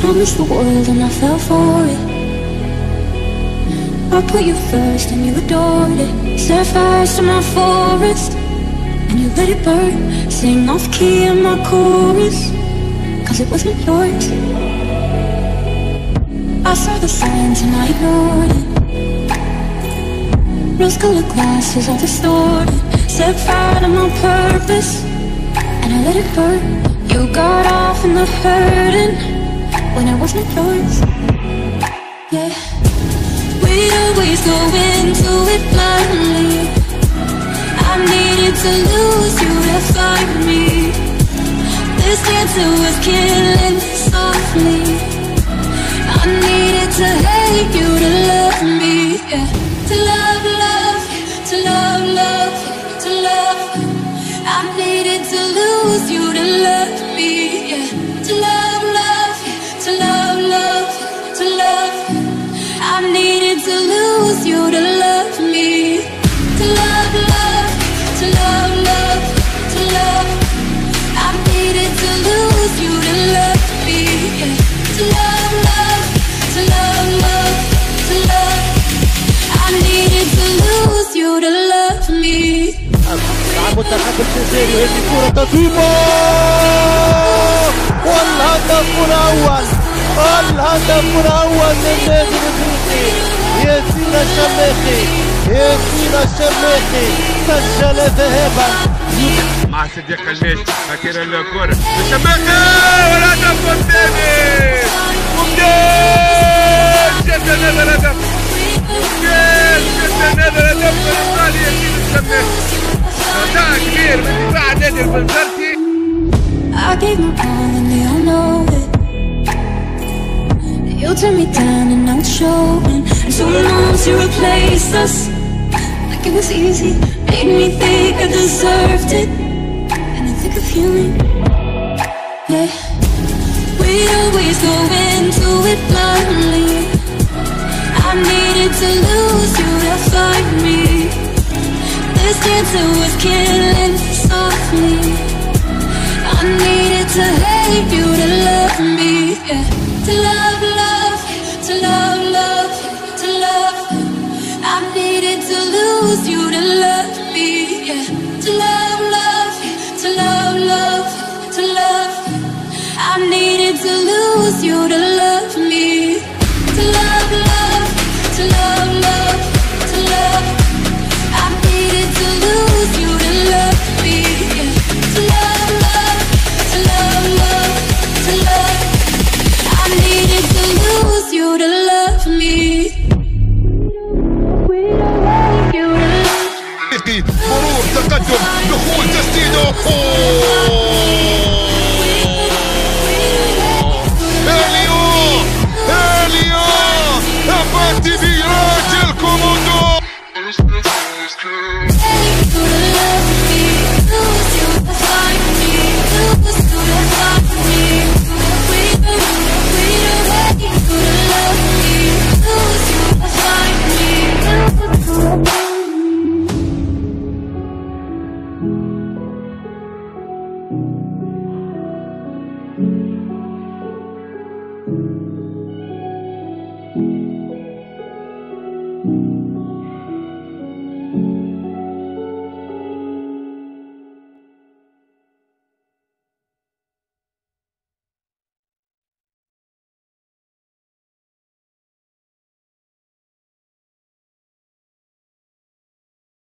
promised the world and I fell for it. I put you first and you adored it. Set fires to my forest and you let it burn. Sing off key in my chorus, cause it wasn't yours. I saw the signs and I ignored it. Rose colored glasses all distorted. Set fire to my purpose and I let it burn. You got off in the hurting to lose you to find me. This dancer was killing softly. I needed to hate you to love me. Yeah, to love, love, to love, love, to love. I المنتخب الجزائري هذه كرة تضريبة والهدف الأول الهدف الأول للنادي الإفريقي. ياسين الشماخي ياسين الشماخي سجل ذهابا. مع صديق الماجد مكان الكرة الشباكة والهدف الثاني. دفاع كبير من دفاع النادي البنزرتي I gave my all and they all know it. You turned me down and now it's showing. And two months to replace us. Like it was easy. Made me think I deserved it. And I think of healing. Yeah. We always go into it blindly. I needed to lose you to find me. This dancer was killing softly. I needed to hate you to love me, yeah. To love, love, to love, love, to love. I needed to lose you to love me, yeah. To love, love, to love, love, to love. I needed to lose you to love me. مرور تقدم دخول تسديده اليو اليو افاتي في راجل كوموندو